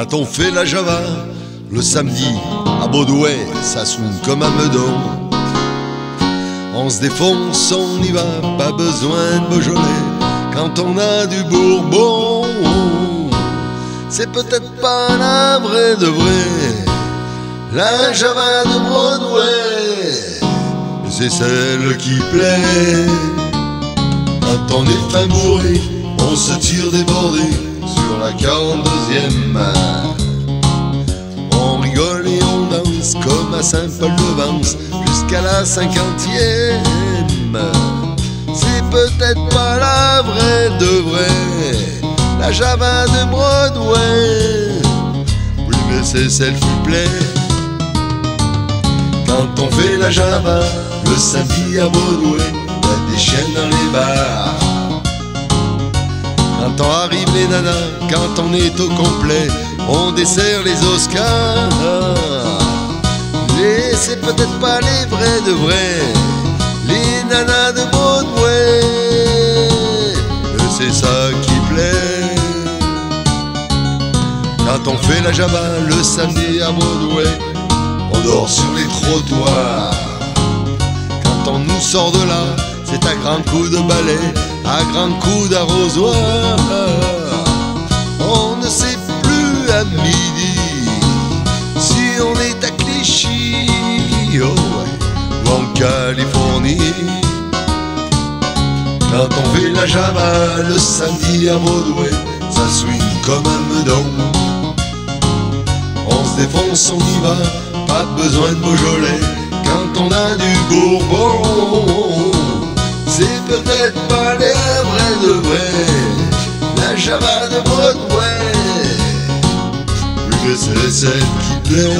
Quand on fait la Java, le samedi, à Baudouin, ça sonne comme un meudon. On se défonce, on y va, pas besoin de Beaujolais. Quand on a du Bourbon, c'est peut-être pas la vraie de vrai. La Java de Broadway, c'est celle qui plaît. Quand on est fin bourré, on se tire débordé sur la 42e. On rigole et on danse comme à Saint-Paul-de-Vence jusqu'à la cinquantième. C'est peut-être pas la vraie de vrai, la Java de Broadway. Oui, mais c'est celle qui plaît. Quand on fait la Java, le samedi à Broadway, y a des chiens dans les bars. On arrive les nanas, quand on est au complet, on dessert les Oscars. Et c'est peut-être pas les vrais de vrais, les nanas de Broadway. C'est ça qui plaît. Quand on fait la Java le samedi à Broadway, on dort sur les trottoirs. Quand on nous sort de là, à grands coups de balai, à grands coups d'arrosoir. On ne sait plus à midi si on est à Clichy oh ou en Californie. Quand on fait la Java le samedi à Broadway, ça swing comme un meudon. On se défonce, on y va, pas besoin de Beaujolais quand on a du Bourbon. Peut-être pas les vrais de vrai, la Java de Broadway. Mais c'est celle qui plaît.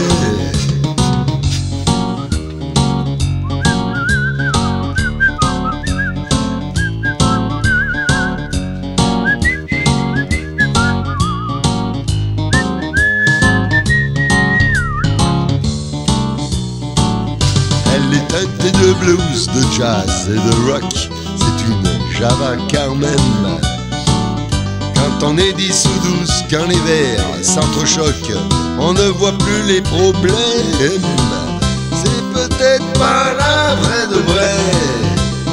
Elle est teintée de blues, de jazz et de rock. Java Carmen. Quand on est 10 ou 12, quand les verres s'entrechoquent, on ne voit plus les problèmes. C'est peut-être pas la vraie de vrai,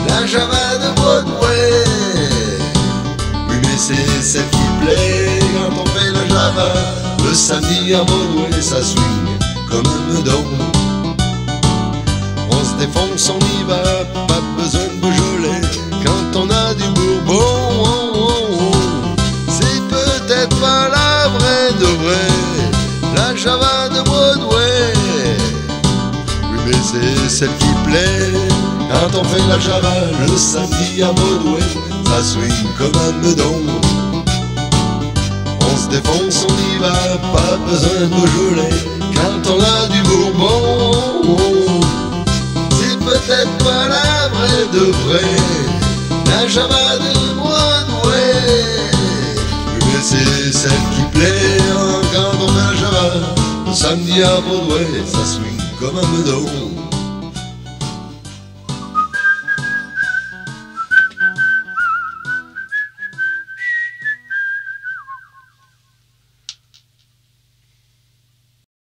la Java de Broadway. Oui, mais c'est celle qui plaît quand on fait la Java. Le samedi à Broadway, ça swing comme un meudon. On se défonce, on y va, la Java de Broadway. Oui, mais c'est celle qui plaît quand on fait la Java le samedi à Broadway. Ça swing comme un meudon. On se défonce, on y va, pas besoin de Beaujolais quand on a du Bourbon. C'est peut-être pas la vraie de vrai, la Java de à Broadway, ça swing comme un meudon.